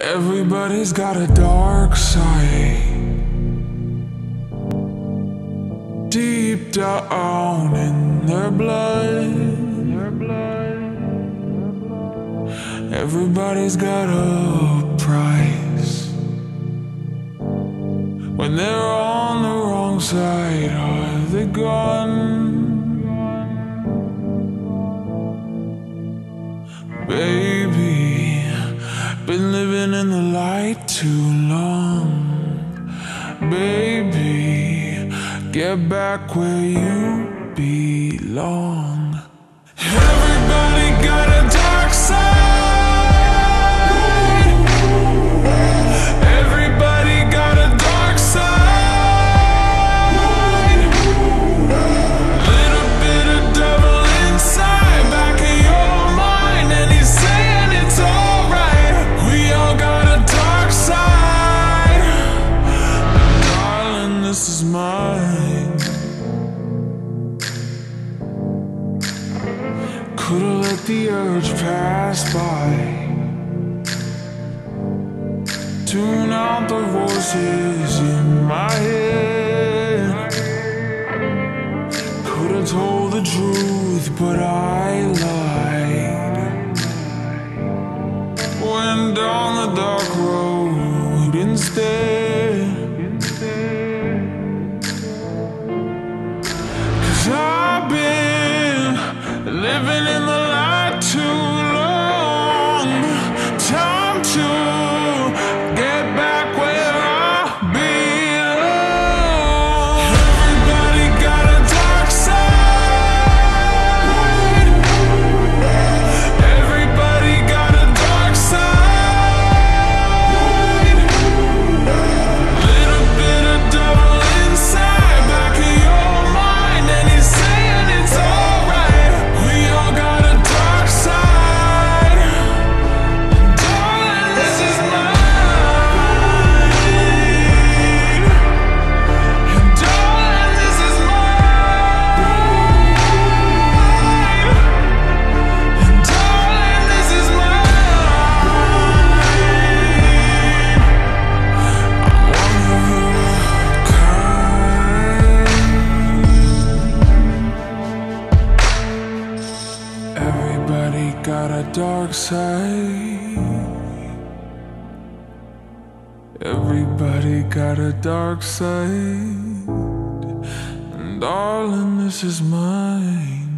Everybody's got a dark side. Deep down in their blood. Everybody's got a price. When they're on the wrong side of the gun. Baby, been living in the light too long. Baby, get back where you belong. Everybody Could've let the urge pass by. Tune out the voices in my head. Could've told the truth, but I lied. Went down the dark road instead. Living in the got a dark side. Everybody got a dark side. And darling, this is mine.